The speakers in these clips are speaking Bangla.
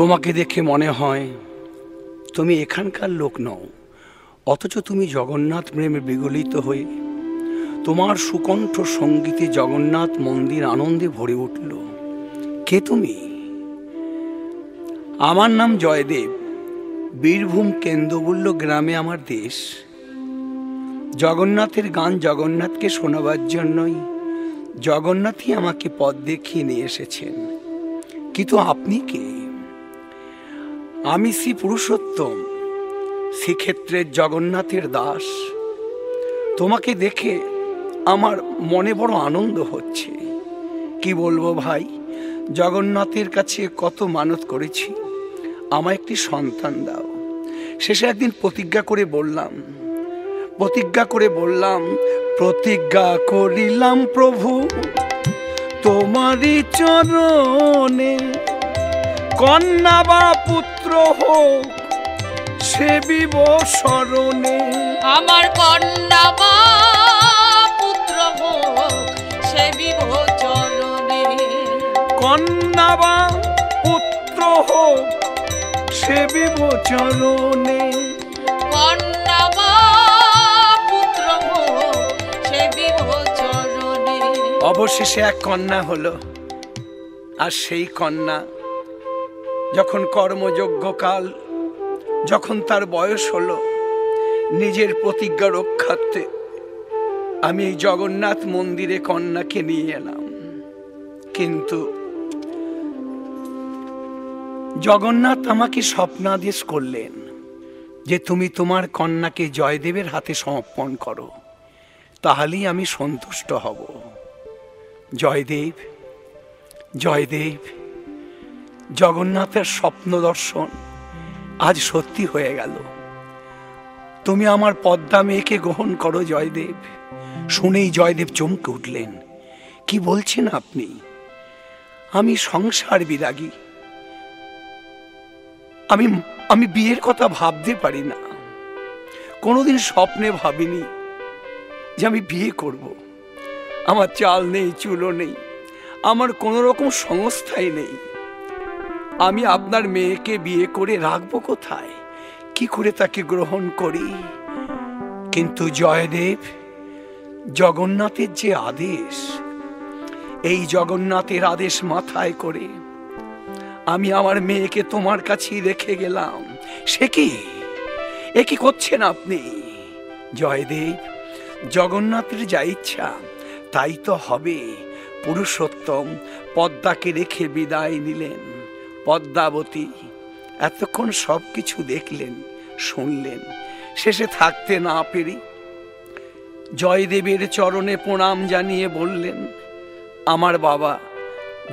তোমাকে দেখে মনে হয় তুমি এখানকার লোক নও, অথচ তুমি জগন্নাথ প্রেমে বিগলিত হয়ে তোমার সুকণ্ঠ সঙ্গীতে জগন্নাথ মন্দির আনন্দে ভরে উঠল। কে তুমি? আমার নাম জয়দেব, বীরভূম কেন্দ্রবুল্য গ্রামে আমার দেশ। জগন্নাথের গান জগন্নাথকে শোনাবার জন্যই জগন্নাথই আমাকে পথ দেখিয়ে নিয়ে এসেছেন। কিন্তু আপনি কে? আমি শ্রী পুরুষোত্তম শ্রীক্ষেত্রের জগন্নাথের দাস। তোমাকে দেখে আমার মনে বড় আনন্দ হচ্ছে। কি বলব ভাই, জগন্নাথের কাছে কত মানত করেছি। আমায় একটি সন্তান দাও। শেষে একদিন প্রতিজ্ঞা করে বললাম, প্রতিজ্ঞা করে বললাম, প্রতিজ্ঞা করিলাম প্রভু, তোমারই চরণে কন্যা বা পুত্র হোক সেবিব স্মরণে আমার কন্যা পুত্র হোক সে বিভো চরণে। কন্যা বা পুত্র হোক সেবিব চরণে। কন্যা বা পুত্র হোক চরণে। অবশেষে এক কন্যা হলো আর সেই কন্যা যখন কর্মযোগ্য কাল যখন তার বয়স হলো, নিজের প্রতিজ্ঞা রক্ষার্থে আমি এই জগন্নাথ মন্দিরে কন্যাকে নিয়ে এলাম। কিন্তু জগন্নাথ আমাকে স্বপ্নাদেশ করলেন যে তুমি তোমার কন্যাকে জয়দেবের হাতে সমর্পণ করো, তাহলেই আমি সন্তুষ্ট হব। জয়দেব জয়দেব জগন্নাথের স্বপ্ন দর্শন আজ সত্যি হয়ে গেল। তুমি আমার পদ্মা মেয়েকে গ্রহণ করো জয়দেব। শুনেই জয়দেব চমকে উঠলেন। কি বলছেন আপনি? আমি সংসার বিরাগী। আমি আমি বিয়ের কথা ভাবতে পারি না। কোনোদিন স্বপ্নে ভাবিনি যে আমি বিয়ে করব। আমার চাল নেই চুলো নেই। আমার কোনো রকম সংস্থাই নেই। আমি আপনার মেয়েকে বিয়ে করে রাখব কোথায়? কি করে তাকে গ্রহণ করি? কিন্তু জয়দেব, জগন্নাথের যে আদেশ, এই জগন্নাথের আদেশ মাথায় করে আমি আমার মেয়েকে তোমার কাছেই রেখে গেলাম। সে কি? এ কি করছেন আপনি? জয়দেব, জগন্নাথের যা ইচ্ছা, তাই তো হবে। পুরুষোত্তম পদ্মাকে রেখে বিদায় নিলেন। পদ্মাবতী। এতক্ষণ সব কিছু দেখলেন, শুনলেন। শেষে থাকতে না পেরে জয়দেবের চরণে প্রণাম জানিয়ে বললেন, আমার বাবা,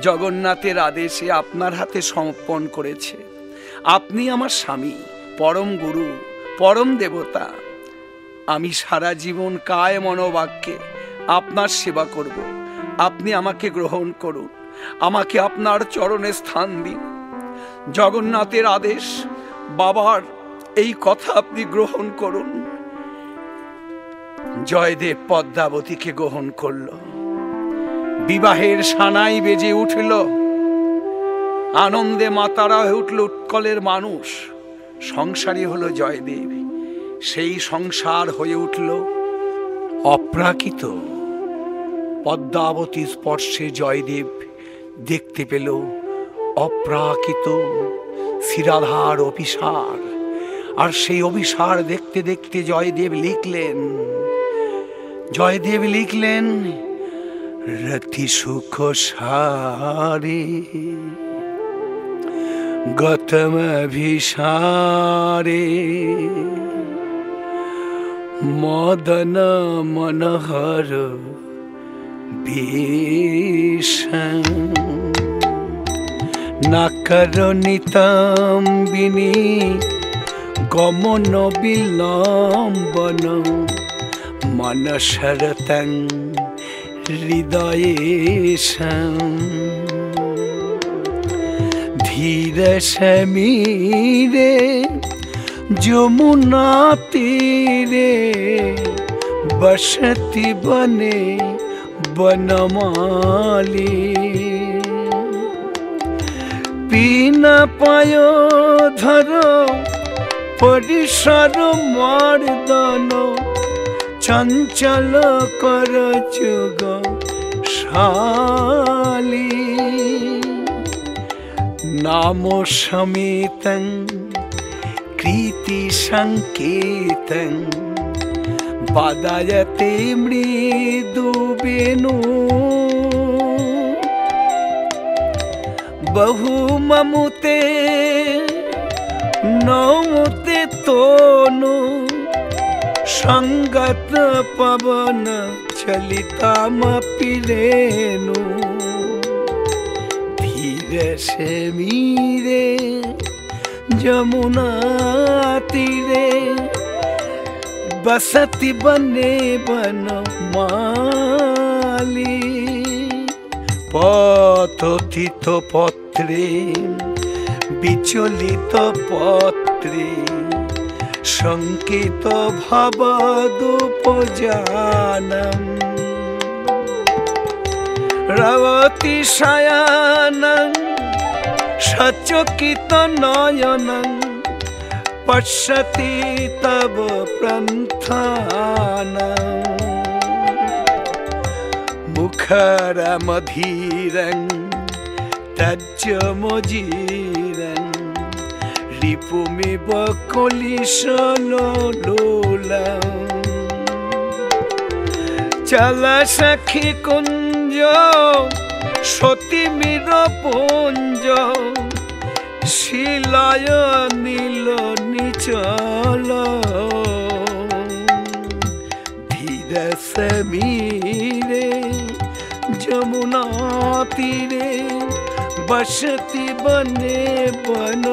জগন্নাথের আদেশে আপনার হাতে সমর্পণ করেছে। আপনি আমার স্বামী, পরম গুরু, পরম দেবতা। আমি সারা জীবন কায় মনোবাক্যে আপনার সেবা করব। আপনি আমাকে গ্রহণ করুন। আমাকে আপনার চরণে স্থান দিন। জগন্নাথের আদেশ। বাবার এই কথা আপনি গ্রহণ করুন। জয়দেব পদ্মাবতীকে গ্রহণ করল। বিবাহের সানাই বেজে উঠল। আনন্দে মাতারা হয়ে উঠল উৎকলের মানুষ। সংসারী হলো জয়দেব। সেই সংসার হয়ে উঠল অপ্রাকৃত। পদ্মাবতী স্পর্শে জয়দেব দেখতে পেল। অপ্রাকৃত শিরাধার অভিসার। আর সেই অভিসার দেখতে দেখতে জয়দেব লিখলেন জয়দেব লিখলেন, রতি সুখ সারে, গতম অভিসারে, মদন মনোহর বিষম নাকরণিতাম্বিনী গমন বিলম্বন মনসরতং হৃদয়েশম। ধীর সমীরে যমুনা তীরে বসতি বনে বনমালী। পিন পায়, ধর, পরিসর মর্দন, চঞ্চল কর যুগ শালী। নাম সমেতং কৃতি সংকেতং, বাদায়তে মৃদু বেনু বহু মমুতে, নমুতে তনু সঙ্গত পবন চলিতামপি রেণু ধীরে সে মীরে, যমুনা তীরে, বসতি বনে বন মালি। পথিত পত্রে বিচলিত পত্রে শঙ্কিত ভবদুপজানম রবতি শয়ানং সচকিত নয়নং পশ্যতি তব প্রন্থানম। মুখরমধীরং তজ্জমজীরং রিপুমিব কলিশলোলম চল সখী কুঞ্জ, সতী মীর পুঞ্জ। শিলায় নীল নিচল। ধীরে সমীরে যমুনা তীরে। বসতি বনে বন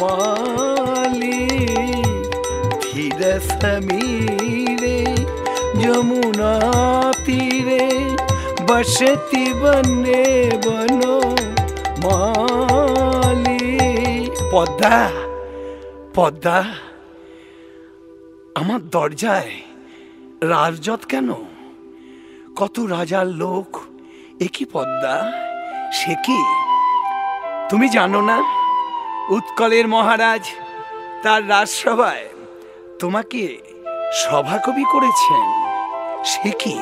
মালি ধীরে সমীরে যমুনা তীরে বসতি বনে বন মালি পদ্মা পদ্মা আমার দরজায় রাজত কেন? কত রাজার লোক একই পদ্মা সে কি? তুমি জানো না, উৎকলের মহারাজ তার রাজসভায় তোমাকে সভাকবি করেছেন। সে কি?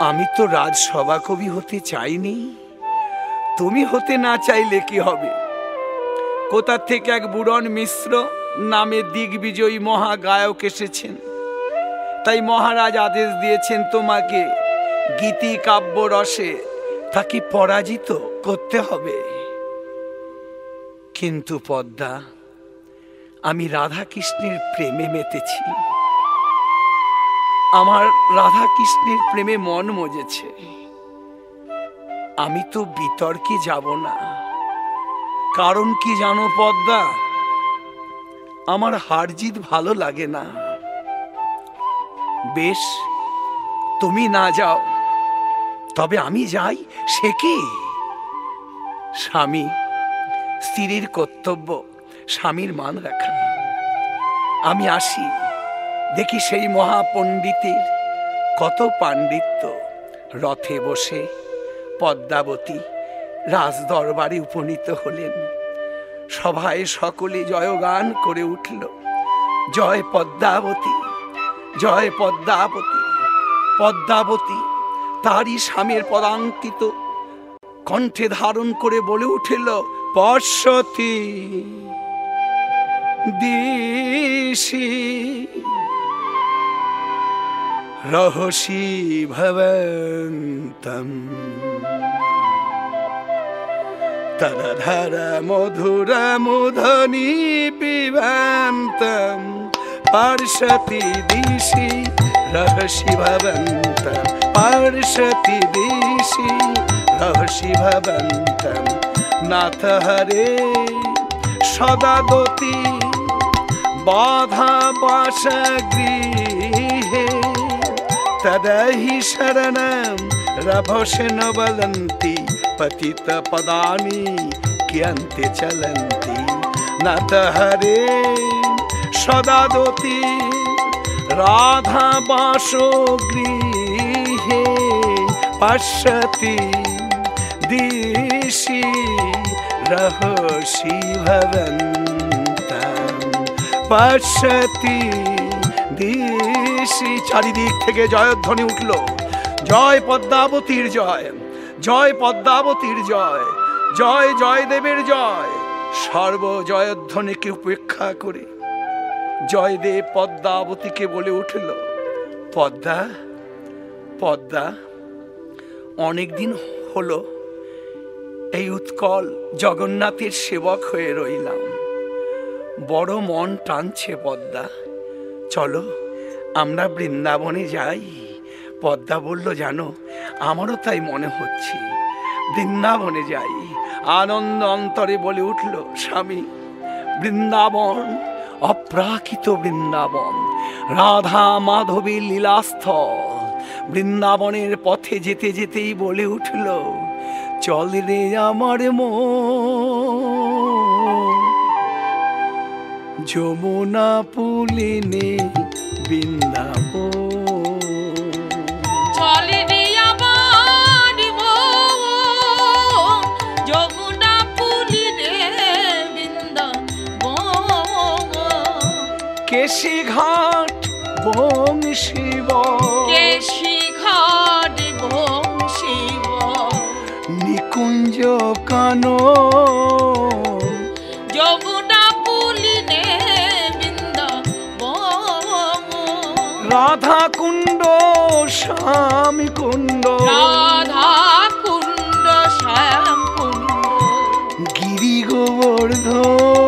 আমি তো রাজসভাকবি হতে চাইনি। তুমি হতে না চাইলে কি হবে? কোথা থেকে এক বুড়ন মিশ্র নামে দিগ্বিজয়ী মহাগায়ক এসেছেন? তাই মহারাজ আদেশ দিয়েছেন তোমাকে গীতি কাব্য রসে তাকে পরাজিত করতে হবে? কিন্তু পদ্মা, আমি রাধা কৃষ্ণের প্রেমে মেতেছি। আমার রাধা কৃষ্ণের প্রেমে মন মজেছে। আমি তো বিতর্কে যাব না। কারণ কি জানো পদ্মা? আমার হার জিত ভালো লাগে না। বেশ, তুমি না যাও। তবে আমি যাই, সে কি? স্বামী, স্ত্রীর কর্তব্য, স্বামীর মান রাখা। আমি আসি, দেখি সেই মহাপণ্ডিতের কত পাণ্ডিত্য। রথে বসে পদ্মাবতী রাজ দরবারে উপনীত হলেন। সভায় সকলে জয়গান করে উঠল। জয় পদ্মাবতী জয় পদ্মাবতী পদ্মাবতী। তারই স্বামীর পদাঙ্কিত কণ্ঠে ধারণ করে বলে উঠিল পশ্বতী দিশি, রহসি ভবন্তম। তদধর মধুর মুধনি পিবন্তম পার্শ্বতি, দিশি, রহসি ভবন্তম। পার্শ্বতি দিশি রহসি ভবন্তম নাথ হরে সদা দতি বাধা বাস গৃহে তদহি শরণম রভসে ন বলন্তি পতিত পদানি কিয়ন্তে চলন্তি নত হরে সদা দতি রাধা বাসো গৃহে পশ্যতি দিশি रहसि ভবন্তম পশ্যতি দিশি চারিদিক থেকে জয়ধ্বনি উঠল জয় পদ্মাবতীর জয় জয় পদ্মাবতীর জয় জয় জয়দেবের জয় সর্ব জয়ধ্বনিকে উপেক্ষা করে জয়দেব পদ্মাবতীকে বলে উঠল পদ্মা পদ্মা অনেকদিন হলো এই উৎকল জগন্নাথের সেবক হয়ে রইলাম। বড় মন টানছে পদ্মা। চলো, আমরা বৃন্দাবনে যাই। পদ্মা বলল, জানো, আমারও তাই মনে হচ্ছে। বৃন্দাবনে যাই। আনন্দ অন্তরে বলে উঠল, স্বামী, বৃন্দাবন, অপ্রাকৃত বৃন্দাবন। রাধা মাধবী লীলাস্থল। বৃন্দাবনের পথে যেতে যেতেই বলে উঠল চল রে আমার মো যমুনা পুলে নে বৃন্দাবন। কেশিঘাট বংশী কেশ নিকুঞ্জ কানো। যমুনা পুলিনে বৃন্দ রাধা কুণ্ড স্বামী কুণ্ড। রাধা কুণ্ড শ্যাম কুণ্ড। গিরি গোবর্ধন।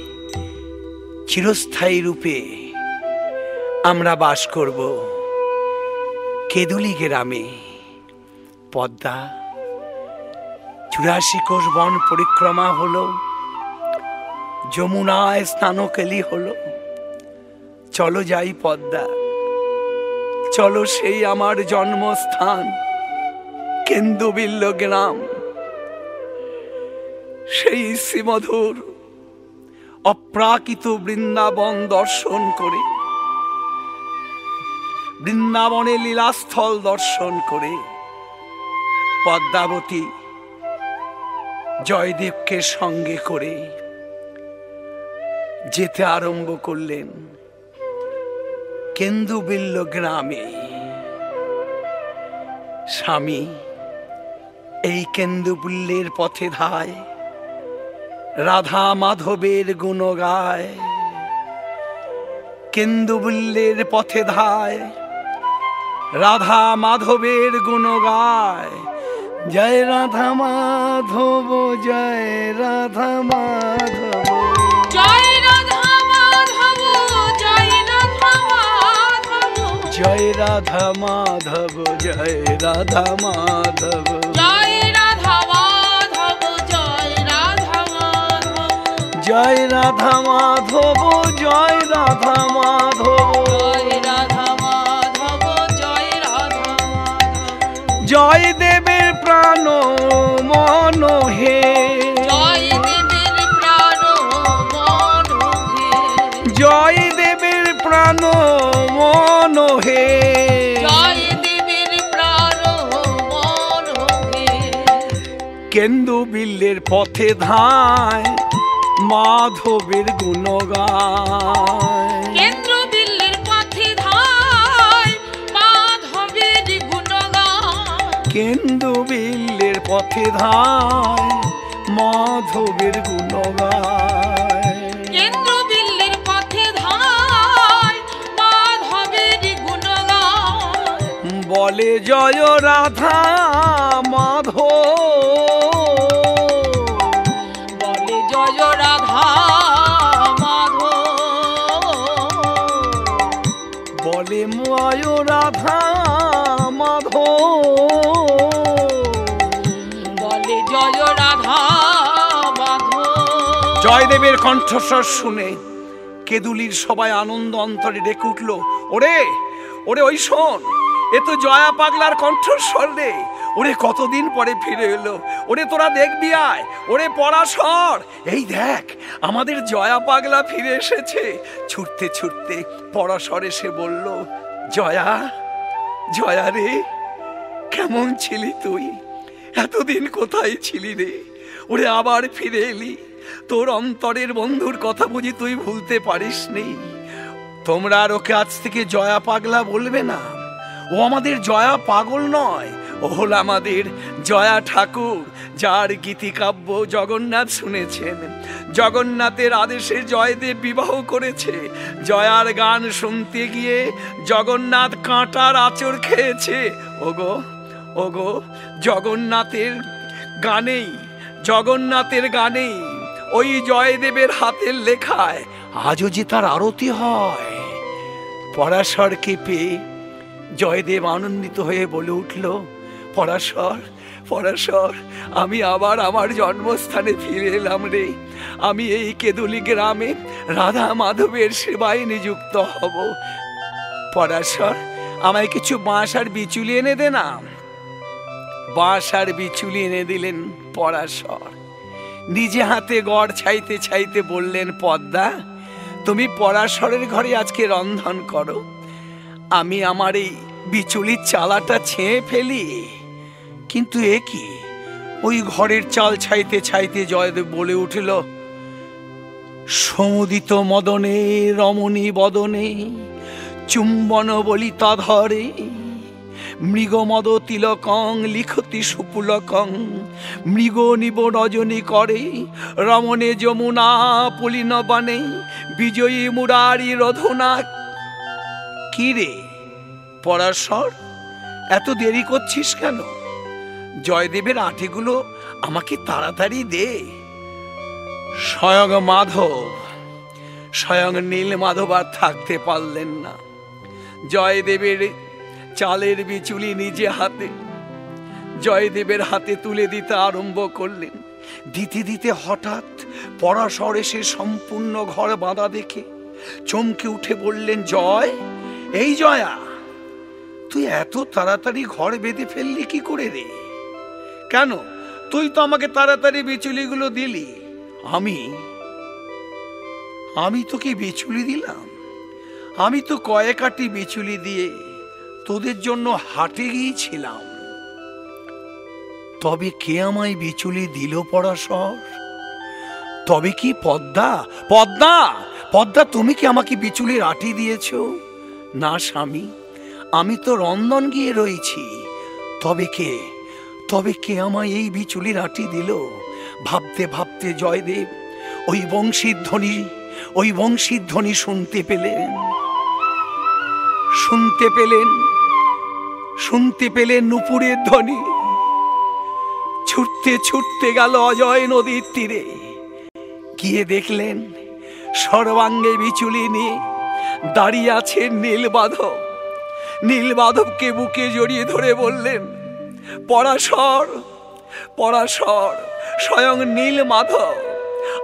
চিরস্থায়ী রূপে আমরা বাস করব কেদুলি গ্রামে, পদ্মা চুরাশি কোষ বন পরিক্রমা হলো, যমুনায় স্নানকেলি হলো। চলো যাই পদ্মা, চলো সেই আমার জন্মস্থান, কেন্দুবিল্ল গ্রাম। সেই শ্রীমধুর অপ্রাকৃত বৃন্দাবন দর্শন করে। বৃন্দাবনের লীলাস্থল দর্শন করে। পদ্মাবতী জয়দেবকে সঙ্গে করে যেতে আরম্ভ করলেন কেন্দুবিল্ল গ্রামে। স্বামী, এই কেন্দুবুল্লের পথে ধায় রাধা মাধবের গুণ গায় কেন্দুবুল্লের পথে ধায়। রাধা মাধবের গুণ গায় জয় রাধা মাধব জয় রাধা মাধব জয় রাধা মাধব জয় রাধা মাধব জয় রাধা মাধব জয় রাধা মাধব জয় জয় রাধা মাধব জয় রাধা মাধব। জয় রাধা মাধব জয় রাধা জয় দেবের প্রাণ মন হে। জয় দেবের প্রাণ মন হে। জয় দেবের প্রাণ মন হে। জয় দেবের প্রাণ মন হে। কেন্দু বিল্লের পথে ধায় মাধবের গুণ গায় কেন্দ্র দিল্লির পথে ধায় মাধবের গুণগান। কেন্দু বিল্লের পথে ধায় মাধবের কেন্দ্র দিল্লির পথে ধায় মাধবের গুণগান। বলে জয় রাধা মাধব জয়দেবের কণ্ঠস্বর শুনে কেদুলির সবাই আনন্দ অন্তরে ডেকে উঠল, ওরে ওরে, ওই শোন, এ তো জয়া পাগলার কণ্ঠস্বর রে। ওরে, কতদিন পরে ফিরে এলো? ওরে, তোরা দেখবি আয়। ওরে পড়াশর এই দেখ, আমাদের জয়া পাগলা ফিরে এসেছে। ছুটতে ছুটতে পড়াশর এসে বলল, জয়া জয়া রে, কেমন ছিলি তুই? এতদিন কোথায় ছিলি রে? ওরে, আবার ফিরে এলি? তোর অন্তরের বন্ধুর কথা বুঝি তুই ভুলতে পারিস পারিসনি। তোমরা আর ওকে আজ থেকে জয়া পাগলা বলবে না। ও আমাদের জয়া পাগল নয়, ও হল আমাদের জয়া ঠাকুর, যার গীতিকাব্য জগন্নাথ শুনেছেন। জগন্নাথের আদেশে জয়দেব বিবাহ করেছে। জয়ার গান শুনতে গিয়ে জগন্নাথ কাঁটার আচর খেয়েছে। ওগো ওগো, জগন্নাথের গানেই জগন্নাথের গানেই ওই জয়দেবের হাতের লেখায় আজও যে তার আরতি হয়। পরাশরকে পেয়ে জয়দেব আনন্দিত হয়ে বলে উঠল, পরাশর পরাশর, আমি আবার আমার জন্মস্থানে ফিরে এলাম রে। আমি এই কেদুলি গ্রামে রাধা মাধবের সেবায় নিযুক্ত হব। পরাশর, আমায় কিছু বাঁশ আর বিচুলি এনে দে না। বাঁশ আর বিচুলি এনে দিলেন পরাশর। নিজে হাতে গড় ছাইতে ছাইতে বললেন, পদ্মা, তুমি পরাশরের ঘরে আজকে রন্ধন করো। আমি আমার এই বিচুলির চালাটা ছেঁয়ে ফেলি। কিন্তু এ কি? ওই ঘরের চাল ছাইতে ছাইতে জয়দেব বলে উঠিল, সমুদিত মদনে, রমণী বদনে চুম্বন বলিতা ধরে মৃগমদ তিলকং লিখতি সুপুলকং। মৃগ নিব রজনী করে, রমণে যমুনা পুলিন বানে, বিজয়ী মুরারি রধনা। কি রে পরাশর এত দেরি করছিস কেন? জয়দেবের আঁটিগুলো আমাকে তাড়াতাড়ি দে। স্বয়ং মাধব, স্বয়ং নীল মাধব আর থাকতে পারলেন না। জয়দেবের চালের বিচুলি নিজে হাতে। জয়দেবের হাতে তুলে দিতে আরম্ভ করলেন। দিতে দিতে হঠাৎ পরাশর এসে সম্পূর্ণ ঘর বাঁধা দেখে চমকে উঠে বললেন, জয়, এই জয়া, তুই এত তাড়াতাড়ি ঘর বেঁধে ফেললি কি করে রে? কেন? তুই তো আমাকে তাড়াতাড়ি বিচুলিগুলো দিলি। আমি আমি তোকে বিচুলি দিলাম। আমি তো কয়েকাটি বিচুলি দিয়ে তোদের জন্য হাটে গিয়েছিলাম তবে কে আমায় বিচুলি দিল পরাশর? তবে কি পদ্মা? পদ্মা! পদ্মা, তুমি কি আমাকে বিচুলির আটি দিয়েছ? না, স্বামী, আমি তো রন্ধন গিয়ে রয়েছি। তবে কে? তবে কে আমায় এই বিচুলির আটি দিল? ভাবতে ভাবতে জয়দেব, ওই বংশীর ধ্বনি ওই বংশীর ধ্বনি শুনতে পেলেন। শুনতে পেলেন শুনতে পেলেন নুপুরের ধ্বনি। ছুটতে ছুটতে গেল অজয় নদীর তীরে। গিয়ে দেখলেন সর্বাঙ্গে বিচুলি নিয়ে দাঁড়িয়ে আছে নীলবাধব নীলবাধবকে বুকে জড়িয়ে ধরে বললেন, পরাশর পরাশর, স্বয়ং নীল মাধব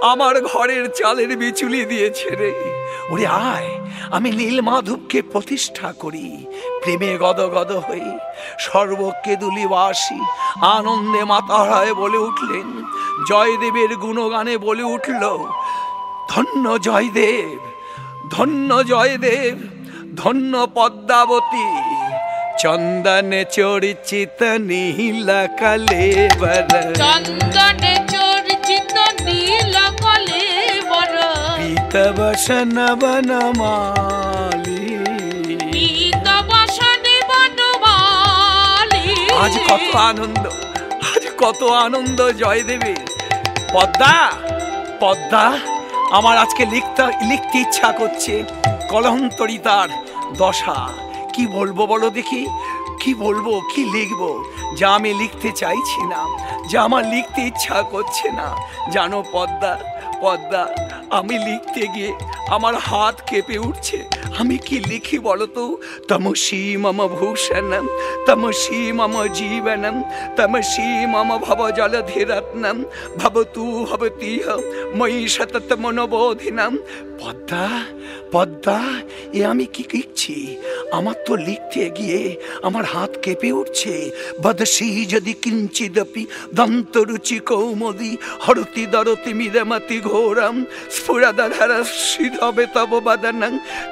আমার ঘরের চালের বিচুলি দিয়েছে রে। ওরে আয়, আমি নীল মাধবকে প্রতিষ্ঠা করি প্রেমে গদ গদ হয়ে সর্বকেদুলিবাসী আনন্দে মাতাহায় বলে উঠলেন, জয়দেবের গুণগানে বলে উঠল, ধন্য জয়দেব ধন্য জয়দেব, ধন্য পদ্মাবতী, চন্দনে চরিচিত নীলা কালেবর। চন্দনে পীত বসন বনমালী। পীত বসনে বনমালী আজ কত আনন্দ আজ কত আনন্দ জয়দেবের পদ্মা পদ্মা আমার আজকে লিখতে লিখতে ইচ্ছা করছে কলহন্তরিতার দশা। কি বলব বলো দেখি কি বলব কি লিখব? যা আমি লিখতে চাইছি না যা আমার লিখতে ইচ্ছা করছে না। জানো পদ্মা পদ্মা আমি লিখতে গিয়ে আমার হাত কেঁপে উঠছে। আমি কি লিখি বলতো? তমসী মম ভূষণম তমসী মম জীবনম তমসী মম ভব জলধিরত্নম ভবতু ভবতীহ ময়ী সতত মনোবোধিনম। পদ্মা পদ্মা, এ আমি কি লিখছি? আমার তো লিখতে গিয়ে আমার হাত কেঁপে উঠছে। বদসি যদি কিঞ্চিদপি দন্তরুচি কৌমদি, হরতি দরতি মিরমতি ঘোরম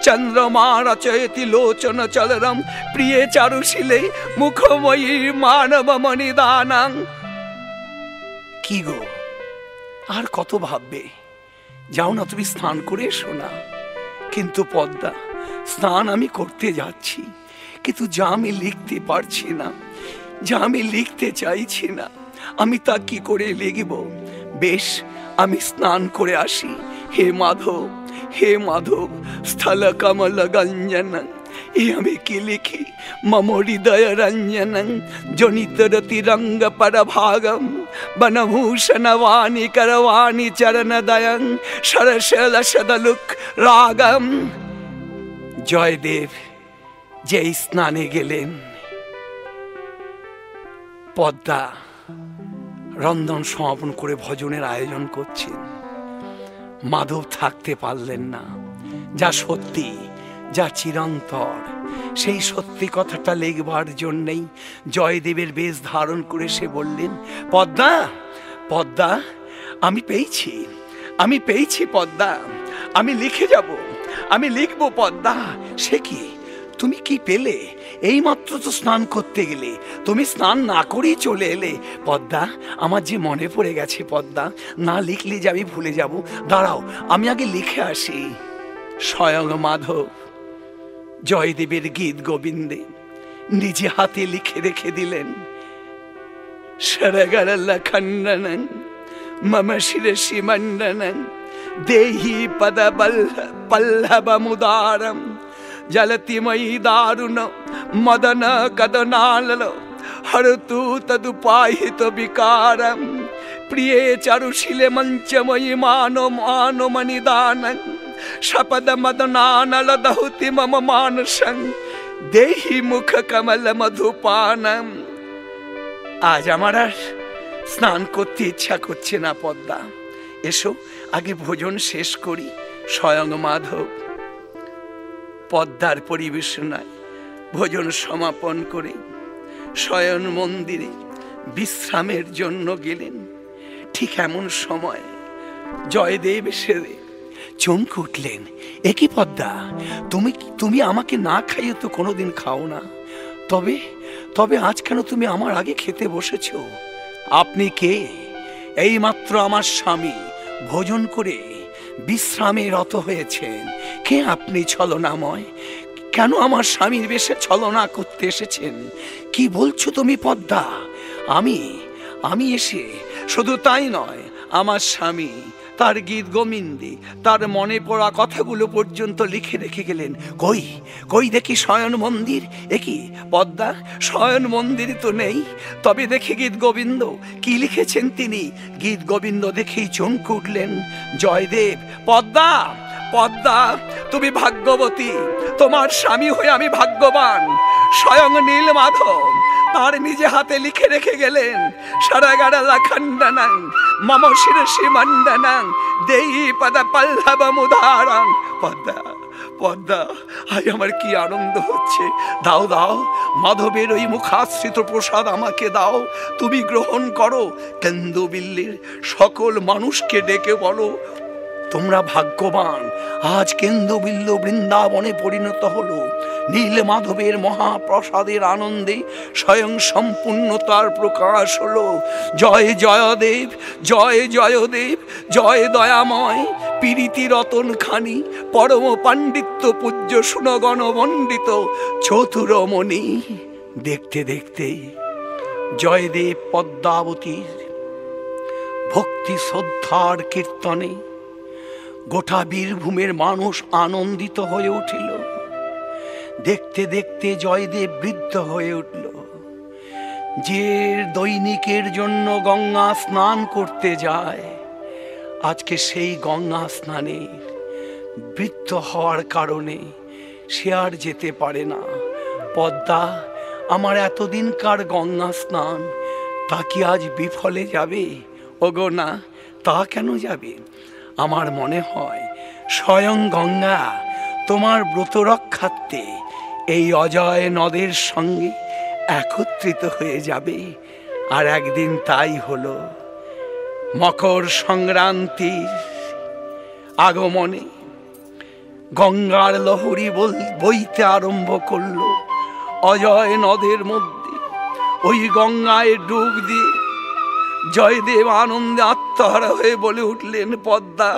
চন্দ্রমা রচয়তি লোচন চলরম প্রিয়ে চারুশিলে মুখময়ী মানব মনিদানাং কি গো? আর কত ভাববে? যাও না তুমি স্নান করে এসো না। কিন্তু পদ্মা, স্নান আমি করতে যাচ্ছি, কিন্তু যা আমি লিখতে পারছি না, যা আমি লিখতে চাইছি না, আমি তা কি করে লিখব? বেশ, আমি স্নান করে আসি। হে মাধব হে মাধব স্থল কমল গঞ্জন এ আমি কি লিখি? মম হৃদয় রঞ্জনং জনিত রতি রঙ্গ পরভাগম বনভূষণ বাণী করবাণী চরণ দয়ং সরসল সদলুক রাগম। জয়দেব, যেই স্নানে গেলেন, পদ্মা রন্ধন সমাপন করে ভজনের আয়োজন করছেন। মাধব থাকতে পারলেন না। যা সত্যি, যা চিরন্তর, সেই সত্যি কথাটা লিখবার জন্যেই জয়দেবের বেশ ধারণ করে সে বললেন, পদ্মা পদ্মা, আমি পেয়েছি আমি পেয়েছি পদ্মা, আমি লিখে যাব, আমি লিখব পদ্মা, সে কি? তুমি কি পেলে? এই মাত্র তো স্নান করতে গেলে। তুমি স্নান না করেই চলে এলে। পদ্মা, আমার যে মনে পড়ে গেছে পদ্মা, না লিখলে যে আমি ভুলে যাব। দাঁড়াও, আমি আগে লিখে আসি। স্বয়ং মাধব, জয়দেবের গীত গোবিন্দে, নিজে হাতে লিখে রেখে দিলেন। মম শিরসি মণ্ডনং দেহি পদ পল্লব মুদারম ময়ী দারুণ মদন কদনাল হরতু তদুপাহিত বিকারম প্রিয়ে চারুশিলে মঞ্চময়ী মানো মানো মণিদানং শপদ মদনানল দহুতি মম মানসং দেহি মুখ কমল মধুপানম আজ আমার আর স্নান করতে ইচ্ছা করছে না পদ্মা এসো আগে ভোজন শেষ করি, স্বয়ং মাধব। পদ্মার পরিবেশনায় ভোজন সমাপন করে শয়ন মন্দিরে বিশ্রামের জন্য গেলেন। ঠিক এমন সময় জয়দেব এসে চমক উঠলেন একই পদ্মা? তুমি তুমি আমাকে না খাইয়ে তো কোনোদিন খাও না? তবে তবে আজ কেন তুমি আমার আগে খেতে বসেছ? আপনি কে? এই মাত্র আমার স্বামী। ভোজন করে বিশ্রামে রত হয়েছেন। কে আপনি ছলনাময়? কেন আমার স্বামীর বেশে ছলনা করতে এসেছেন? কি বলছো তুমি পদ্মা? আমি আমি এসে শুধু তাই নয়, আমার স্বামী তার গীত গোবিন্দি, তার মনে পড়া কথাগুলো পর্যন্ত লিখে রেখে গেলেন। কই কই দেখি শয়ন মন্দির? একই পদ্মা? শয়ন মন্দির তো নেই। তবে দেখি গীত গোবিন্দ, কি লিখেছেন তিনি? গীত গোবিন্দ দেখেই চমকে উঠলেন। জয়দেব, পদ্মা পদ্মা, তুমি ভাগ্যবতী, তোমার স্বামী হয়ে আমি ভাগ্যবান। স্বয়ং নীল মাধব তার নিজে হাতে লিখে রেখে গেলেন। সারাগাড়ালা খণ্ডনাং মম শিরসি মণ্ডনাং দেই পদ পল্লব মুদারাং পদ্মা পদ্মা আজ আমার কি আনন্দ হচ্ছে। দাও দাও, মাধবের ওই মুখাশ্রিত প্রসাদ আমাকে দাও। তুমি গ্রহণ করো কেন্দ্রবিল্লির সকল মানুষকে ডেকে বলো তোমরা ভাগ্যবান। আজ কেন্দ্রবিল্ল বৃন্দাবনে পরিণত হলো। নীল মাধবের মহাপ্রসাদের আনন্দে স্বয়ং সম্পূর্ণতার প্রকাশ হলো। জয় জয়দেব জয় জয়দেব, জয় দয়াময়। পীড়িতি রতন খানি পরম পাণ্ডিত্য পূজ্য সুনগণ মণ্ডিত চতুরমণি। দেখতে দেখতে জয়দেব পদ্মাবতীর ভক্তি শ্রদ্ধার কীর্তনে গোটা বীরভূমের মানুষ আনন্দিত হয়ে উঠিল। দেখতে দেখতে জয়দেব বৃদ্ধ হয়ে উঠল। যে দৈনিকের জন্য গঙ্গা স্নান করতে যায়, আজকে সেই গঙ্গা স্নানে বৃদ্ধ হওয়ার কারণে সে আর যেতে পারে না। পদ্মা, আমার এতদিনকার গঙ্গা স্নান, তা কি আজ বিফলে যাবে? ওগো না, তা কেন যাবে? আমার মনে হয়, স্বয়ং গঙ্গা তোমার ব্রত রক্ষার্থে এই অজয় নদের সঙ্গে একত্রিত হয়ে যাবে। আর একদিন তাই হলো। মকর সংক্রান্তির আগমনে গঙ্গার লহরী বইতে আরম্ভ করল অজয় নদের মধ্যে। ওই গঙ্গায় ডুব দিয়ে জয়দেব আনন্দে আত্মহারা হয়ে বলে উঠলেন পদ্মা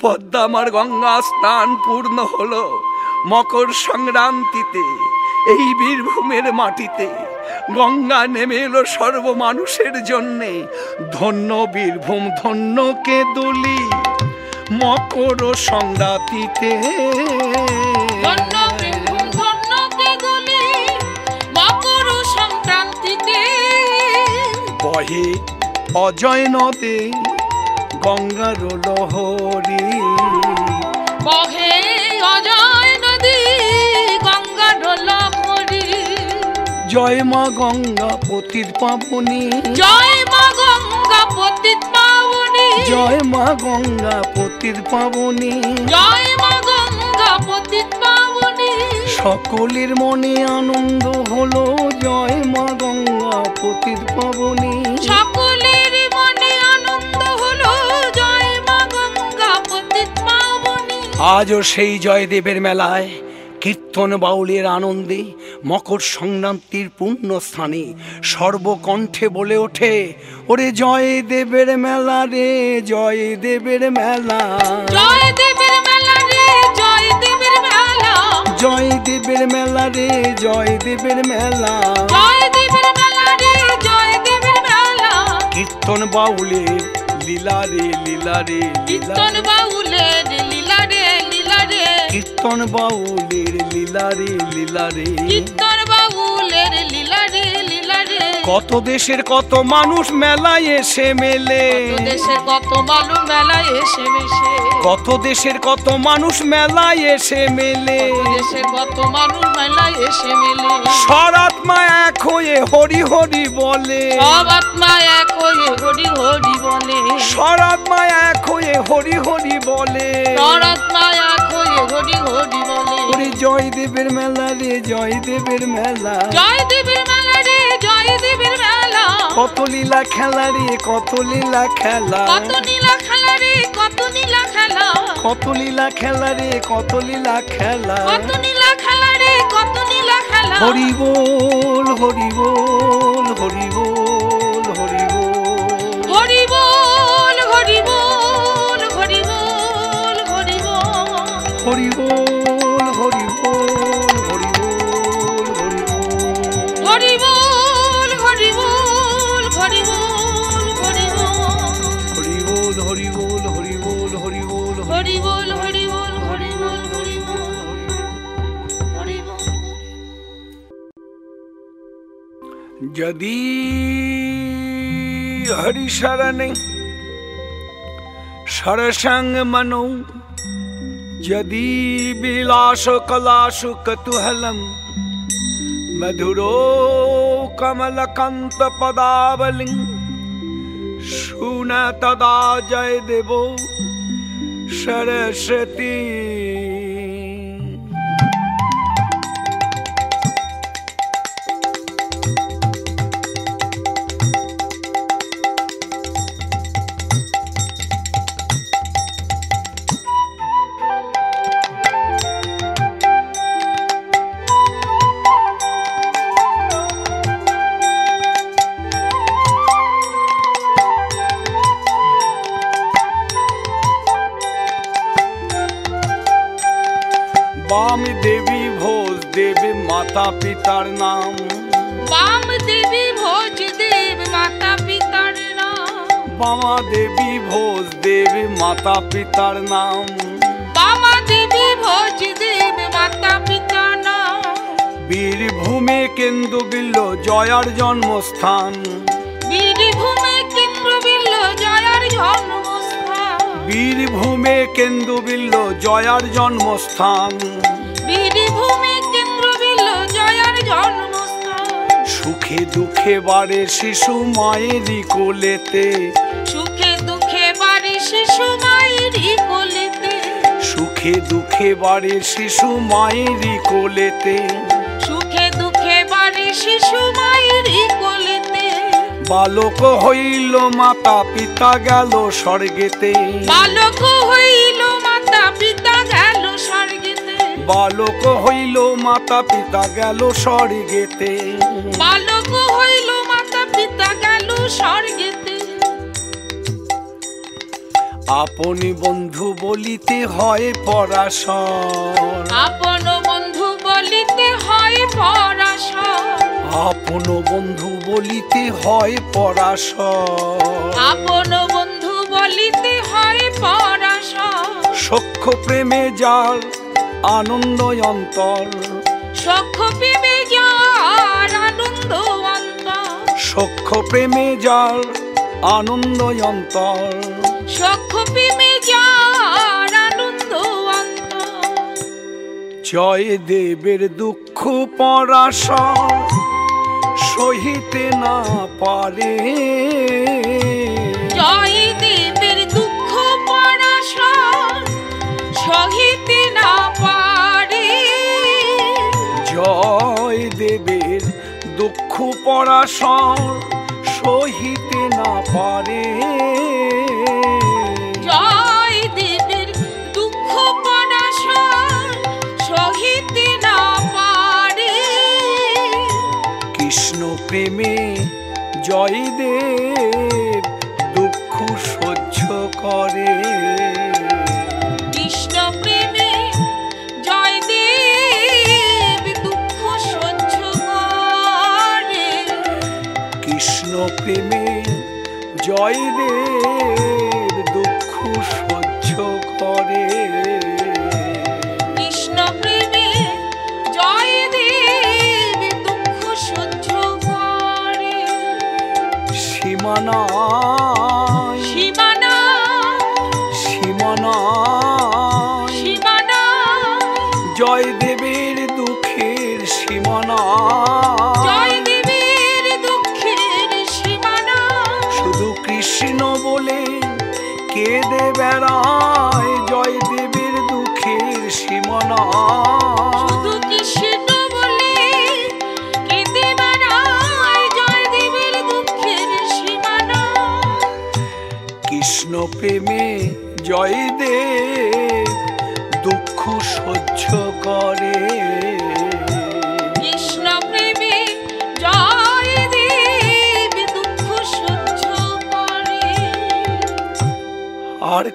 পদ্মা আমার গঙ্গা স্নান পূর্ণ হলো মকর সংক্রান্তিতে এই বীরভূমের মাটিতে। গঙ্গা নেমে এলো সর্ব মানুষের জন্যে। ধন্য বীরভূম ধন্য কে দুলি মকর সংক্রান্তিতে। বহে অজয় নদে গঙ্গার লহরী। বহে অজয় নদী গঙ্গা ডোলহরি জয় মা গঙ্গা পতির পাবনি। জয় মা গঙ্গা পতিত পাবনি। জয় মা গঙ্গা পতির পাবনী। জয় মা গঙ্গা পতিত পাবনী। সকলের মনে আনন্দ হলো জয় মা গঙ্গা পতির পাবনী। আজও সেই জয়দেবের মেলায় কীর্তন বাউলের আনন্দে মকর সংক্রান্তির পূর্ণ স্থানে সর্বকণ্ঠে বলে ওঠে ওরে জয়দেবের মেলা রে জয়দেবের মেলা। জয় দেবের মেলা রে জয় দেবের মেলা। জয়দেবের মেলা রে জয়দেবের মেলা। জয় দেবের মেলা রে জয় দেবের মেলা। কীর্তন বাউলের লীলা রে লীলা রে লীলা কীর্তন কীর্তন বাউলের লীলা রে লীলা রে। কীর্তন বাউলের লীলা রে লীলা রে। কত দেশের কত মানুষ মেলায় এসে মেলে। কত দেশের কত মালু মেলায় এসে মেশে। কত দেশের কত মানুষ মেলায় এসে মেলে। দেশের কত মানুষ মেলায় এসে মেলে। সরাত্মা এক হয়ে হরি হরি বলে। সব আত্মা এক হয়ে হরি হরি বলে। সরাত্মা এক হয়ে হরি হরি বলে। সব এক হরি হরি বলে। ওরে জয়দেবের মেলা রে জয়দেবের মেলা। জয় দেবের মেলা রে জয় দেবের মেলা। কত লীলা খেলা রে কত লীলা খেলা। কত নীলা খেলা রে কত নীলা খেলা। কত লীলা খেলা রে কত লীলা খেলা। কত নীলা খেলা রে কত নীলা খেলা। হরি বল হরি বল হরি বল। যদি হরি শরণ সরসंग মনো, যদি বিলাস কলাসু কতুহলম মধুরো কমলকান্ত পদাবলিং, শুন তদা জয় দেব সরস্বতী পিতার নাম। বাম দেবী ভোজ দেব মাতা পিতার নাম। বামা দেবী ভোজ দেবী মাতা পিতার নাম। বামা দেবী ভোজ দেব মাতা পিতা নাম। বীরভূমে কেন্দ্রবিল্ল জয়ার জন্মস্থান। বীরভূমে কেন্দ্রবিল্ল জয়ার জন্মস্থান। বীরভূমে কেন্দ্রবিল্ল জয়ার জন্মস্থান। সুখে দুঃখে বাড়ে শিশু মায়েরই কোলেতে। সুখে দুঃখে বাড়ি শিশু মায়েরই কোলেতে। সুখে দুঃখে বাড়ে শিশু মায়েরই কোলেতে। সুখে দুঃখে বাড়ি শিশু মায়েরই কোলেতে। বালক হইল মাতা পিতা গেল স্বর্গেতে। বালক হইল মাতা পিতা গেল স্বর্গেতে। বালক হইল মাতা পিতা গেল স্বর্গেতে। বালক হইল মাতা পিতা গেল স্বর্গেতে। আপনি বন্ধু বলিতে হয় পরাশর। আপন বন্ধু বলিতে হয় পরাশর। আপন বন্ধু বলিতে হয় পরাশর। আপন বন্ধু বলিতে হয় পরাশর। সখ্য প্রেমে যার আনন্দ অন্তর। সখ সখ্য প্রেমে যার আনন্দ অন্তর সখ প্রেমে যার আনন্দ জয় দেবের দুঃখ পরাশর সহিতে না পারে। জয় দেবের দুঃখ পরাশর সহিতে না পারে। জয় দুঃখ পরাশর সহিতে না পারে। জয় দেবের দুঃখ পরাশর সহিতে না পারে। কৃষ্ণ প্রেমে জয় দেব দুঃখ সহ্য করে। কৃষ্ণ প্রেমে জয় রে দুঃখ সহ্য করে।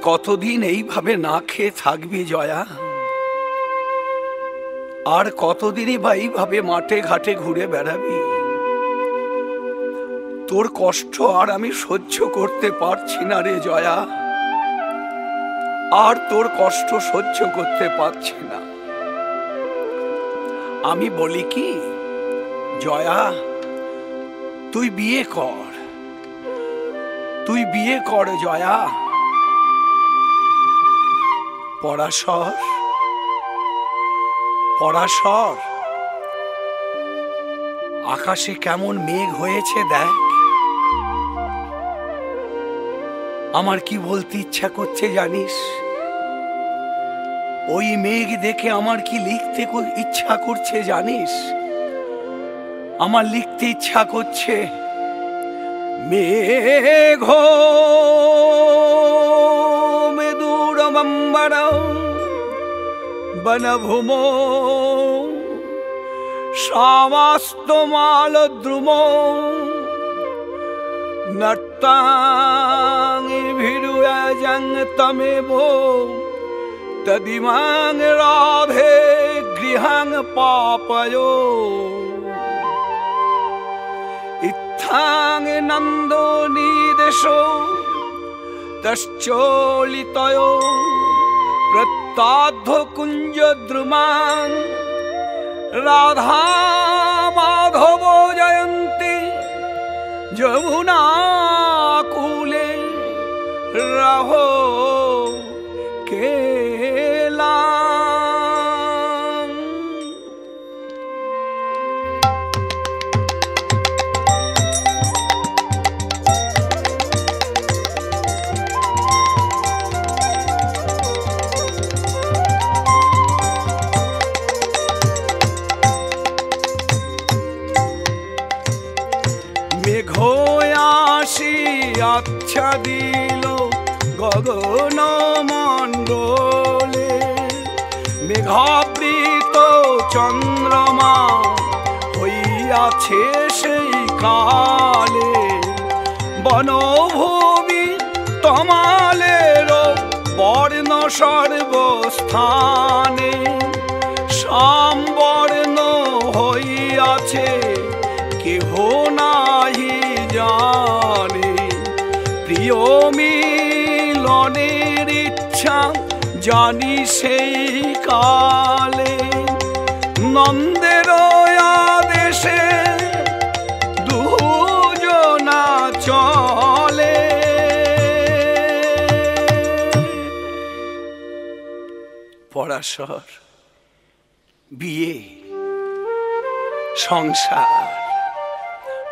কতদিন এইভাবে না খেয়ে থাকবি জয়া? আর কতদিনই বা এইভাবে মাঠে ঘাটে ঘুরে বেড়াবি? তোর কষ্ট আর আমি সহ্য করতে পারছি না রে জয়া। আর তোর কষ্ট সহ্য করতে পারছি না। আমি বলি কি, জয়া, তুই বিয়ে কর। তুই বিয়ে কর জয়া। পরাশর। পরাশর, আকাশে কেমন মেঘ হয়েছে দেখ। আমার কি বলতে ইচ্ছা করছে জানিস? ওই মেঘ দেখে আমার কি লিখতে ইচ্ছা করছে জানিস? আমার লিখতে ইচ্ছা করছে, মেঘ। মেদুরমম্বর বনভূম শ্যামাস্তমালদ্রুম নর্তাঙ্গির্ভিরুয়াজং তমেব তদিমাং রাধে গৃহাং পাপয়ো ইত্থাং নন্দো নিদেশ তশ্চোলিতয় প্রত্যাধ কুঞ্জ দ্রুমাং রাধা মাধব জয়ন্তী আচ্ছা দিল গগন মণ্ডলে। মেঘাবৃত চন্দ্রমা হইয়াছে সেই কালে। বনভূমি তমালের বর্ণ সর্বস্থানে। সম্বর্ণ হইয়াছে কেহ নাহি মিলনের ইচ্ছা, জানি সেই কালে নন্দের আদেশে দুজনা চলে। পরাশর, বিয়ে, সংসার,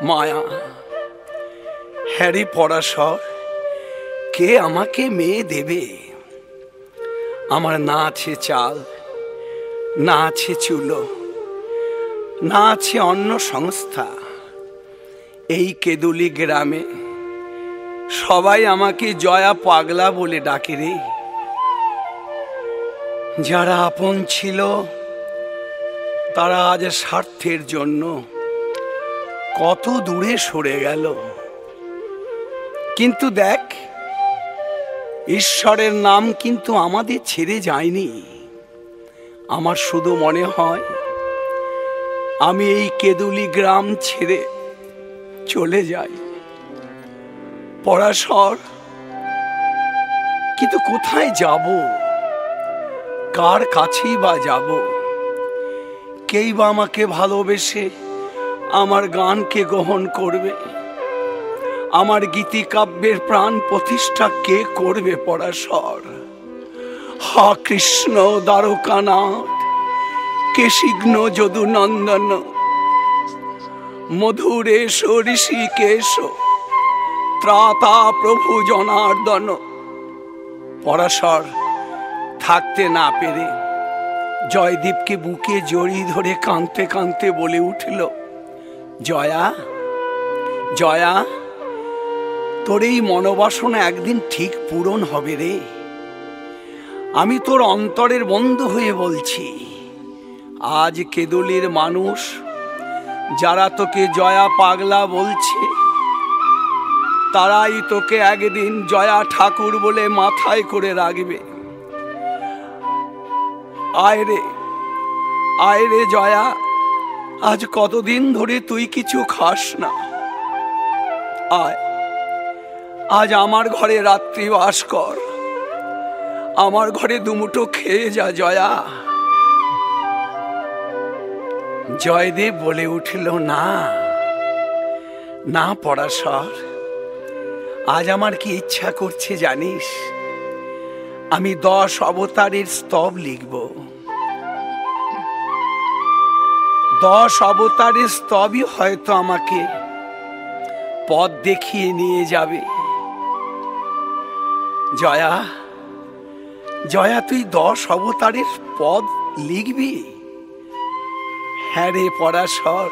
মায়া, হ্যারি পরাশর কে আমাকে মেয়ে দেবে? আমার না আছে চাল, না আছে চুলো, না আছে অন্য সংস্থা। এই কেদুলি গ্রামে সবাই আমাকে জয়া পাগলা বলে ডাকে রে। যারা আপন ছিল, তারা আজ স্বার্থের জন্য কত দূরে সরে গেল। কিন্তু দেখ ঈশ্বরের নাম কিন্তু আমাদের ছেড়ে যায়নি। আমার শুধু মনে হয়, আমি এই কেদুলি গ্রাম ছেড়ে চলে যাই। পরাশর, কিন্তু কোথায় যাব? কার কাছেই বা যাব? কেই বা আমাকে ভালোবেসে আমার গানকে গ্রহণ করবে? আমার গীতি কাব্যের প্রাণ প্রতিষ্ঠা কে করবে পরাশর হা কৃষ্ণ দ্বারকানাথ কেশিঘ্ন যদু নন্দন মধুরেশ ঋষিকেশ, ত্রাতা প্রভু জনার্দন। পরাশর থাকতে না পেরে জয়দীপকে বুকে জড়িয়ে ধরে কাঁদতে কাঁদতে বলে উঠল, জয়া জয়া তোর এই মনোবাসনা একদিন ঠিক পূরণ হবে রে। আমি তোর অন্তরের বন্ধু হয়ে বলছি, আজ কেদুলির মানুষ যারা তোকে জয়া পাগলা বলছে, তারাই তোকে একদিন জয়া ঠাকুর বলে মাথায় করে রাখবে। আয় রে আয় রে জয়া, আজ কতদিন ধরে তুই কিছু খাস না। আয়। আজ আমার ঘরে রাত্রি বাস কর। আমার ঘরে দুমুটো খেয়ে যা, জয়া। জয়দেব বলে উঠল, না না পরাশর। আজ আমার কি ইচ্ছা করছে জানিস? আমি দশ অবতারের স্তব লিখব। দশ অবতারের স্তবই হয়তো আমাকে পথ দেখিয়ে নিয়ে যাবে। জয়া জয়া, তুই দশ অবতারের পদ লিখবি? হ্যাঁ রে পরাশর,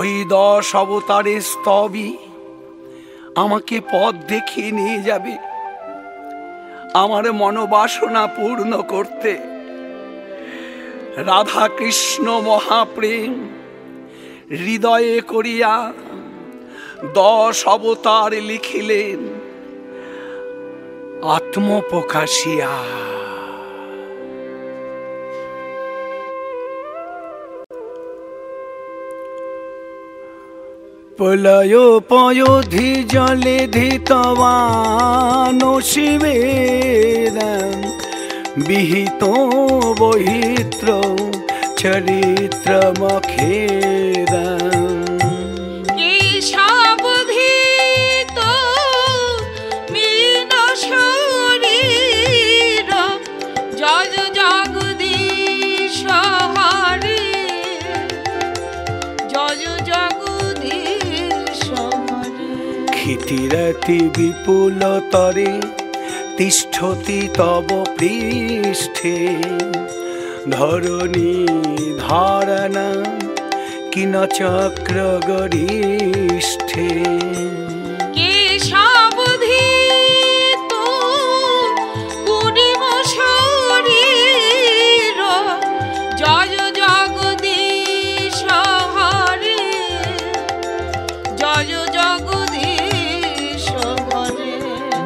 ওই দশ অবতারের স্তবই আমাকে পথ দেখিয়ে নিয়ে যাবে। আমার মনোবাসনা পূর্ণ করতে রাধা কৃষ্ণ মহাপ্রেম হৃদয়ে করিয়া দশ অবতার লিখিলেন। আত্মপ্রকাশিয়া। প্রলয় পয়োধি জলে ধিতবান শিবের বিহিত বহিত্র চরিত্রমখেদম ক্ষিতিরতি বিপুল তরে তিষ্ঠতি তব পৃষ্ঠে। ধরণী ধারণা কিন চক্র গরিষ্ঠে।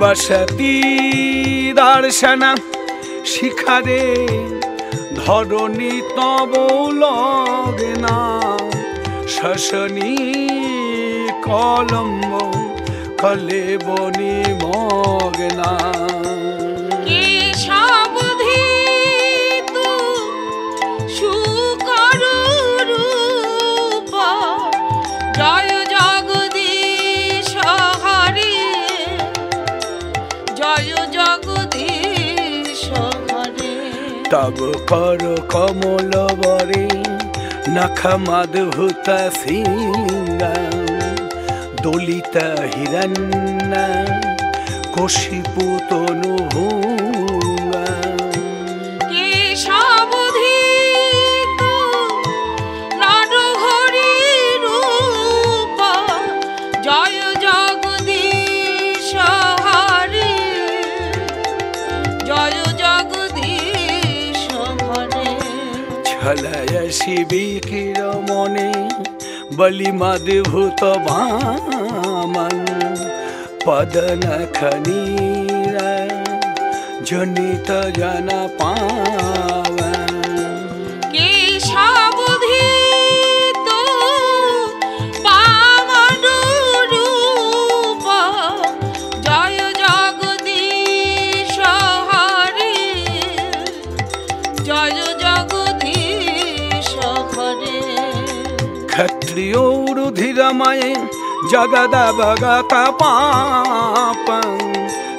বসতি দর্শন শিখরে ধরণী তব লগনা। শশনী কলম্ব কলে বনি মগনা। কর কমল বরে নখ মধুত সিংহ। দলিত হিরণ্য কোশিপুতনু ছলয় শিবিকির মনে বলি মধুভূত বামন পদন খনীর জনিত জন পাবন ক্ষত্রিয়োরুধিরময়ে জগদবগত পাপং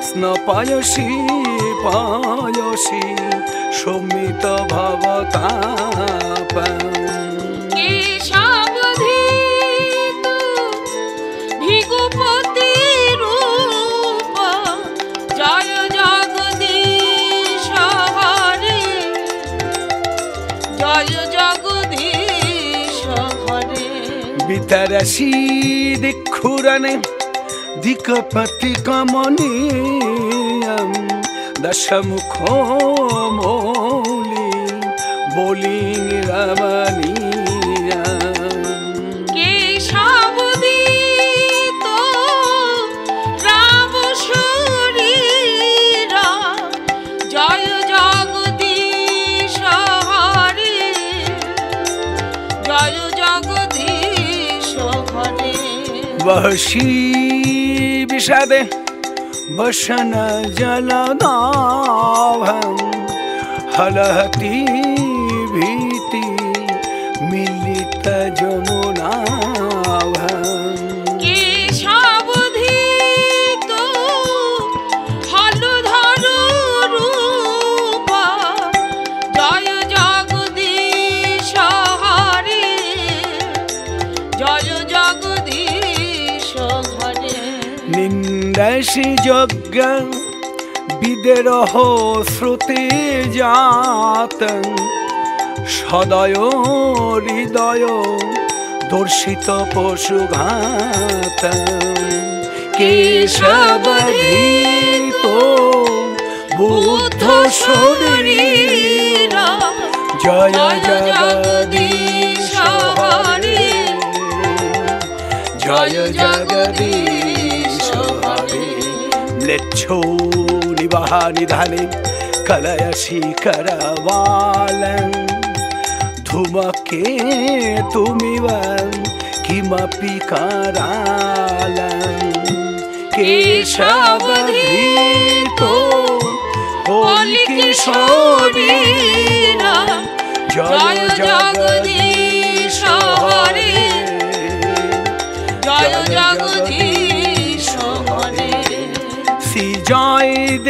স্নপয়সি পয়সি সুমিত ভবতাপং কেশাবধিত বিতরসি দিক্ষুরনে দিকপতি কমনীয়ম দশমুখ মৌলি বলি রমণীয়ম वषी विषादे जलनाभं हलहति भीति मिलित जो নিন্দসি যজ্ঞ বিদেরহ শ্রুতি জাত সদয় হৃদয় দর্শিত পশুঘাত কেশবধৃত বুদ্ধ শরীর, জয় জগদীশ জয় জগদীশ নিধানে কলয়সি করবালং ধুমকে তুমিব কিমপি কারালং কেশবধৃত কলিকি শরীর জয় জগদীশ হরে। জয় জগদীশ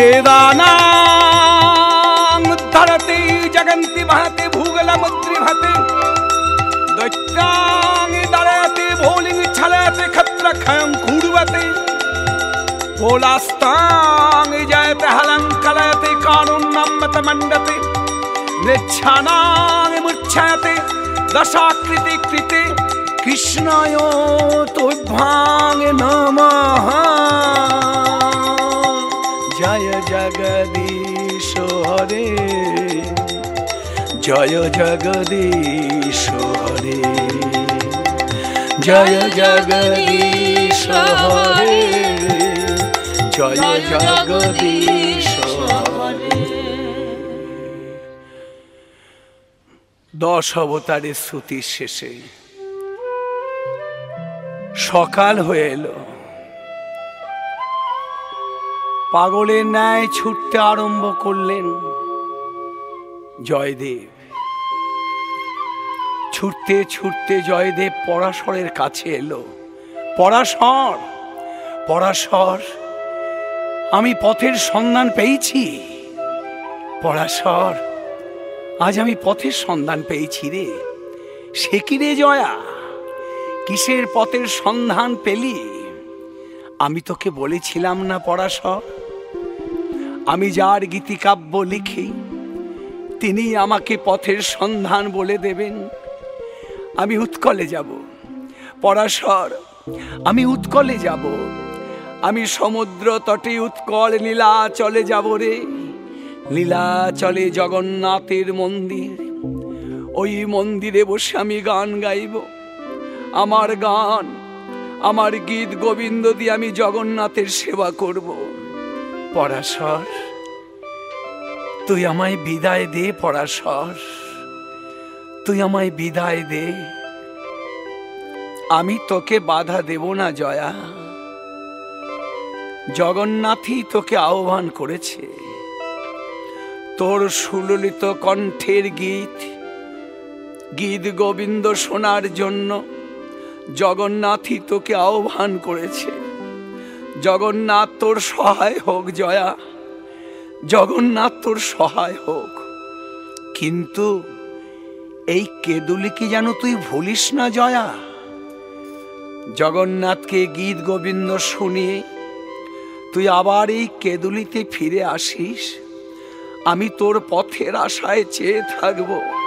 वेदानां धरति जगन्ति महति भूगलमुद्रिभते दैत्यां दरयति भूलिं छलयति, खत्रखयं कूर्वते कोलास्तां जयति हलं कलयति कानुन्नं मतमण्डते मृच्छानां मुच्छयति, दशाकृति कृते। कृष्णाय तुभ्यां नमः। জয় জগদীশ হরে। জয় জগদীশ হরে। জয় জগদীশ হরে। জয় জগদীশ দশ অবতারের শ্রুতির শেষে সকাল হয়ে এলো। পাগলের ন্যায় ছুটতে আরম্ভ করলেন। জয়দেব। ছুটতে ছুটতে জয়দেব পরাশরের কাছে এলো। পরাশর পরাশর, আমি পথের সন্ধান পেয়েছি। পরাশর, আজ আমি পথের সন্ধান পেয়েছি রে। সে কি রে জয়া? কিসের পথের সন্ধান পেলি? আমি তোকে বলেছিলাম না পরাশর আমি যার গীতিকাব্য লিখি, তিনি আমাকে পথের সন্ধান বলে দেবেন। আমি উৎকলে যাব। পরাশর আমি উৎকলে যাব। আমি সমুদ্র তটে উৎকল লীলা চলে যাব রে। লীলা চলে জগন্নাথের মন্দির, ওই মন্দিরে বসে আমি গান গাইব। আমার গান আমার গীত গোবিন্দ দিয়ে আমি জগন্নাথের সেবা করব। পরাশর, তুই আমায় বিদায় দে পরাশর। তুই আমায় বিদায় দে। আমি তোকে বাধা দেব না, জয়া। জগন্নাথই তোকে আহ্বান করেছে। তোর সুললিত কণ্ঠের গীত গীত গোবিন্দ শোনার জন্য জগন্নাথই তোকে আহ্বান করেছে। জগন্নাথ তোর সহায় হোক, জয়া। জগন্নাথ তোর সহায় হোক। কিন্তু এই কেদুলিকে যেন তুই ভুলিস না, জয়া? জগন্নাথকে গীত গোবিন্দ শুনিয়ে তুই আবার এই কেদুলিতে ফিরে আসিস। আমি তোর পথের আশায় চেয়ে থাকব।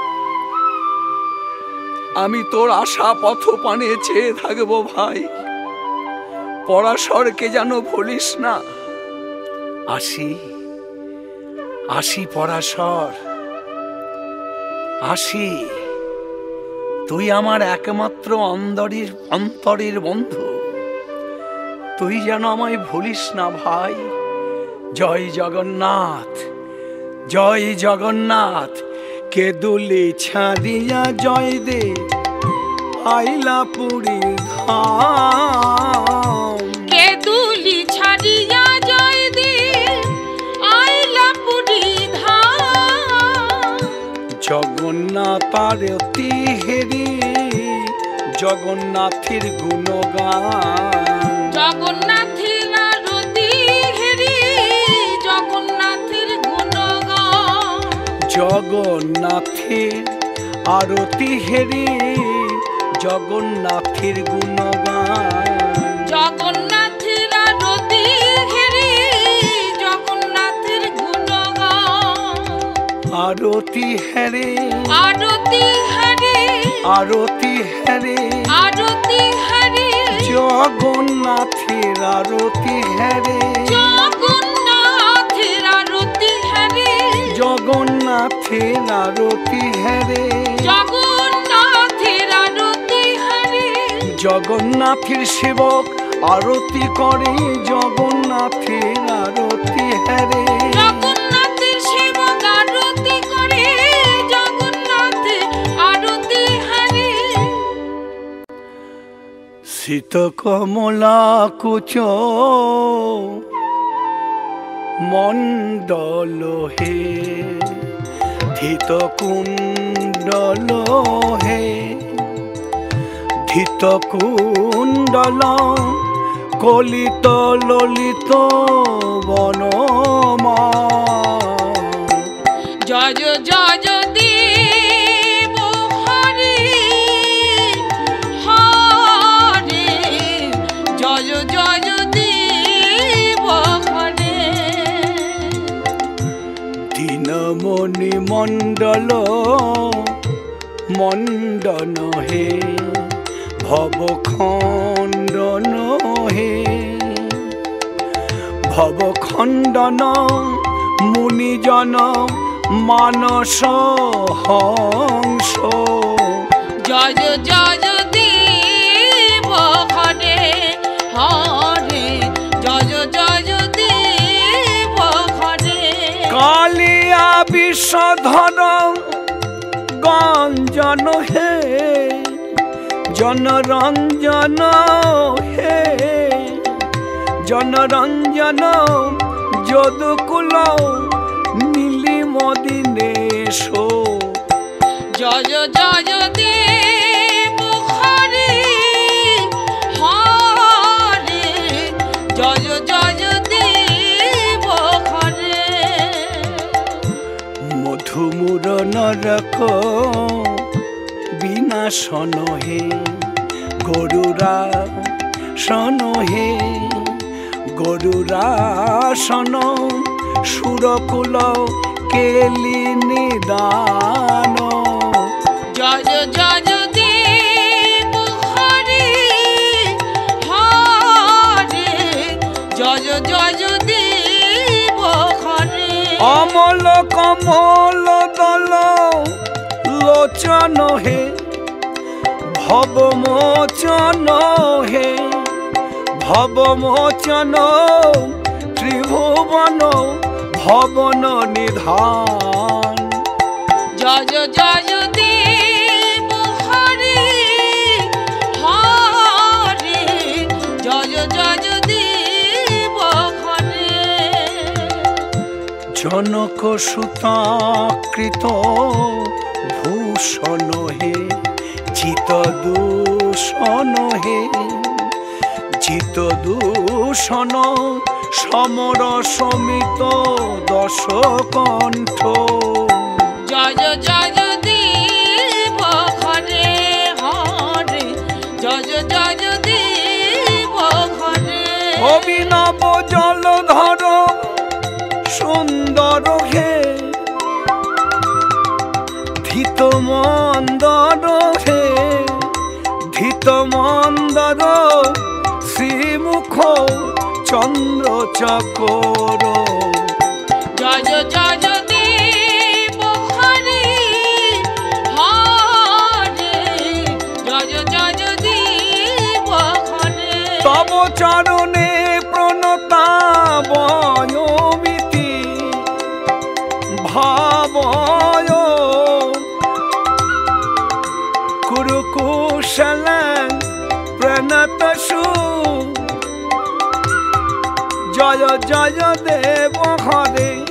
আমি তোর আশা পথ পানে চেয়ে থাকব ভাই। পরাশরকে যেন ভুলিস না। আসি আসি পরাশর। আসি, তুই আমার একমাত্র অন্দরের, অন্তরের বন্ধু। তুই যেন আমায় ভুলিস না ভাই। জয় জগন্নাথ জয় জগন্নাথ। কেদুলি ছাড়িয়া জয় দে আইলা পুরী ধাম কেদুলি ছাড়িয়া জয় দে আইলা পুরী ধাম। জগন্নাথ অতি হেরি জগন্নাথের গুণগান। জগন্নাথের জগন্নাথের আরতি হেরি জগন্নাথের গুণগান। জগন্নাথের আরতি হেরি জগন্নাথের গুণগান। আরতি হেরে। আরতি হরে। আরতি হেরে। আরতি হরে। জগন্নাথের আরতি হ্যারে জগন্নাথের আরতি হ্যারে। জগন্নাথের আরতি হ্যারে। জগন্নাথের সেবক আরতি করে জগন্নাথের আরতি হ্যারে। জগন্নাথের সেবক আরতি করে জগন্নাথের আরতি হ্যারে। শীত কমলা কুচ মণ্ডল হে ধিত কুণ্ডল হে ধিত কুণ্ডল কলিত ললিত বনমা। জয় জয়। মণ্ডল মণ্ডন হে ভব খণ্ডন হে। ভব খণ্ডন মুনিজন মানস হংস। বিষধর গঞ্জন হে জনরঞ্জন হে জনরঞ্জন যদুকুল নীলি মদিনেশ জয় জয় মধুমূর নরক বিনাশন হে গরুরা সন হে গরুরাসন সুরকুল কেলি নিদান। জয় জয় অমল কমল দল লোচন হে ভবমোচন হে ভবমোচন ত্রিভুবন ভবন নিধান। জয় জয় দেব হরে হরে জয় জয় দেব হরে। জনক সুতাকৃত ভূষণ হে চিত দূষণ হে চিত দূষণ সমর সমিত দশ কণ্ঠ জয় জয় দেব হরে হরে জয় জয় দেব হরে অভিনব জলধর সুন্দর হে মন্দর হে ধীত মন্দর শ্রীমুখ চন্দ্র চকর জয় জয়। জয় জয় দেব হরে।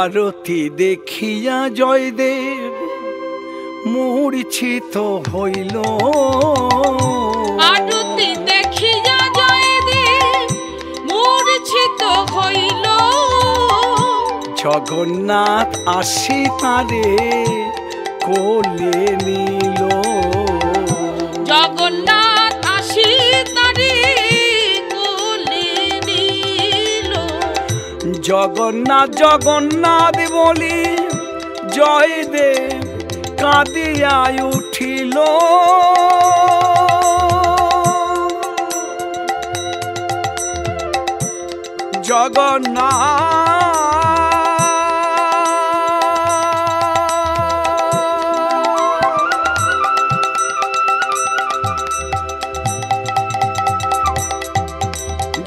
আরতি দেখিয়া জয়দেব মূর্ছিত হইল। আরতি দেখিয়া জয়দেব মূর্ছিত হইল। জগন্নাথ আসি তারে কোলে নিল। জগন্নাথ জগন্নাথ বলি জয় দেব কাঁদিয়া উঠিল। জগন্নাথ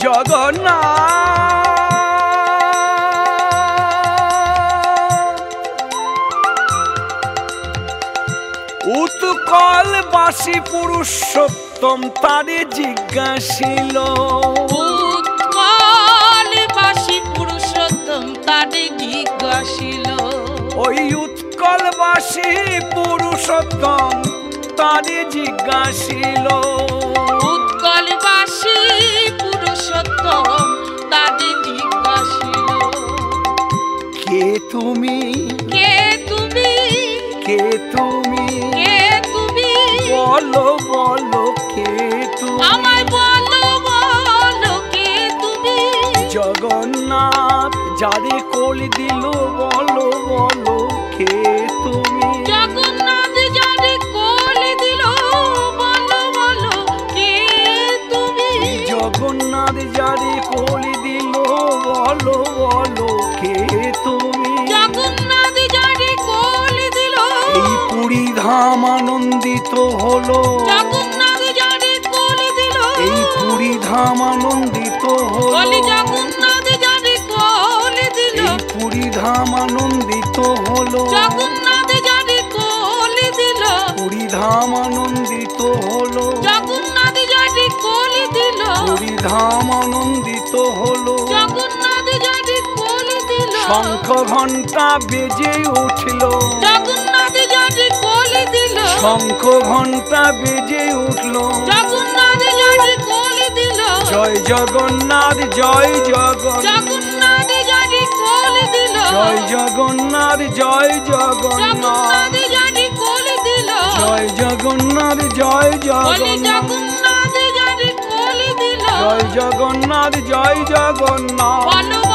জগন্নাথ পুরুষোত্তম তারে জিজ্ঞাসিল। উৎকল বাসি পুরুষোত্তম তারে জিজ্ঞাসিল। ওই পুরুষোত্তম তারে জিজ্ঞাসিল। উৎকল বাসি পুরুষোত্তম তারে জিজ্ঞাসিল। কে তুমি? কে তুমি? কে বলো বলো কে তুমি? আমায় বলো বলো কে তুমি? জগন্নাথ যারে কোল দিল বলো বলো কে তুমি? জগন্নাথ যারে কোল দিল বলো বলো কে তুমি? জগন্নাথ যারে কোল দিল বলো বলো ধাম আনন্দিত হলো এই পুরী ধাম আনন্দিত হলো এই পুরী ধাম আনন্দিত হলো পুরী ধাম আনন্দিত হলো পুরী ধাম আনন্দিত হলো শঙ্খ ঘণ্টা বেজে উঠল। শঙ্খ ঘণ্টা বেজে উঠল। জগন্নাথ যারে কোল দিল। জয় জগন্নাথ জয় জগন্নাথ। জগন্নাথ যারে কোল দিল। জয় জগন্নাথ জয় জগন্নাথ। জগন্নাথ কোল দিল। জয় জগন্নাথ জয় জগন্নাথ। জয় জগন্নাথ জয় জগন্নাথ।